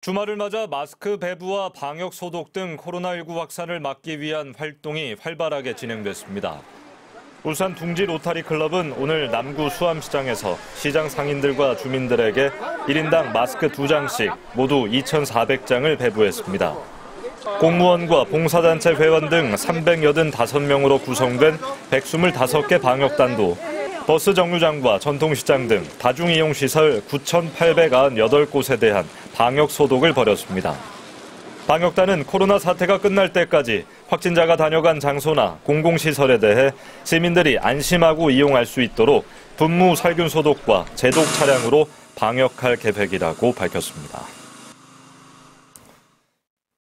주말을 맞아 마스크 배부와 방역 소독 등 코로나19 확산을 막기 위한 활동이 활발하게 진행됐습니다. 울산 둥지 로타리 클럽은 오늘 남구 수암시장에서 시장 상인들과 주민들에게 1인당 마스크 2장씩 모두 2,400장을 배부했습니다. 공무원과 봉사단체 회원 등 385명으로 구성된 125개 방역단도 버스 정류장과 전통시장 등 다중이용시설 9,898곳에 대한 방역 소독을 벌였습니다. 방역단은 코로나 사태가 끝날 때까지 확진자가 다녀간 장소나 공공시설에 대해 시민들이 안심하고 이용할 수 있도록 분무 살균 소독과 제독 차량으로 방역할 계획이라고 밝혔습니다.